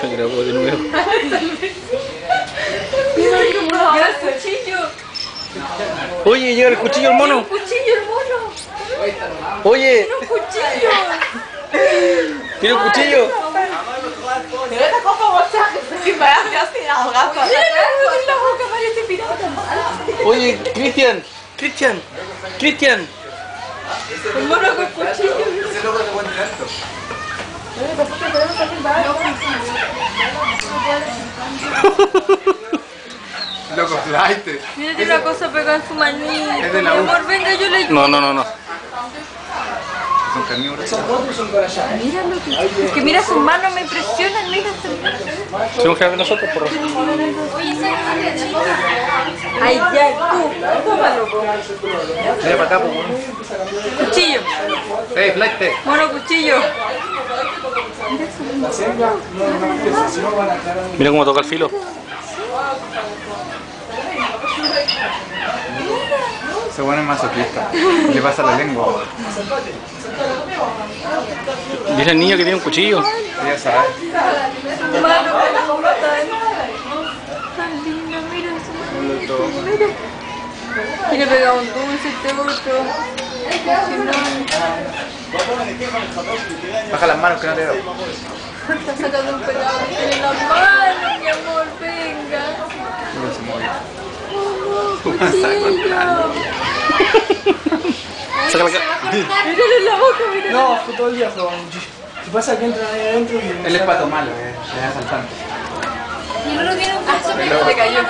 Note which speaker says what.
Speaker 1: Chucha, grabó de nuevo. Oye, llega el cuchillo al mono.
Speaker 2: Cuchillo, el mono.
Speaker 1: Oye,
Speaker 2: Un cuchillo.
Speaker 1: tiene un cuchillo.
Speaker 2: Mira esta copa bocha. Que me hace así ahogado. Mira la boca, parece pirata.
Speaker 1: Oye, Cristian, Cristian, Cristian.
Speaker 2: Un mono con cuchillo.
Speaker 3: Loco flight.
Speaker 2: Mira, tiene una cosa pegada en su manito.
Speaker 3: Es de la
Speaker 2: Mi
Speaker 3: U.
Speaker 2: amor, venga, yo le
Speaker 1: No, no, no, no.
Speaker 3: Son carnívoros.
Speaker 2: Mira lo que... Es que mira sus manos, me impresionan, mira
Speaker 1: Somos que de nosotros, por
Speaker 2: Ay, ya, tú, tómalo.
Speaker 3: Mira para acá, pues, weón.
Speaker 2: Cuchillo,
Speaker 3: Hey, flight.
Speaker 2: mono cuchillo.
Speaker 1: Mira cómo toca el filo.
Speaker 3: Weón es masoquista. Le pasa la lengua.
Speaker 1: Dice el niño que tiene un cuchillo.
Speaker 3: Ya.
Speaker 2: Mira. Quiere pegar un dulce este otro.
Speaker 3: Baja las manos que no te veo.
Speaker 2: Está sacando un tiene en la mano, mi amor, venga.
Speaker 3: Uno se mueve.
Speaker 2: Cuchillo.
Speaker 1: Saca la
Speaker 2: boca.
Speaker 4: No, fue todo el día muchísimo. Si pasa que entran ahí adentro y...
Speaker 3: Él es pato malo, eh. Es asaltante.
Speaker 2: Y uno tiene un caso que se cayó.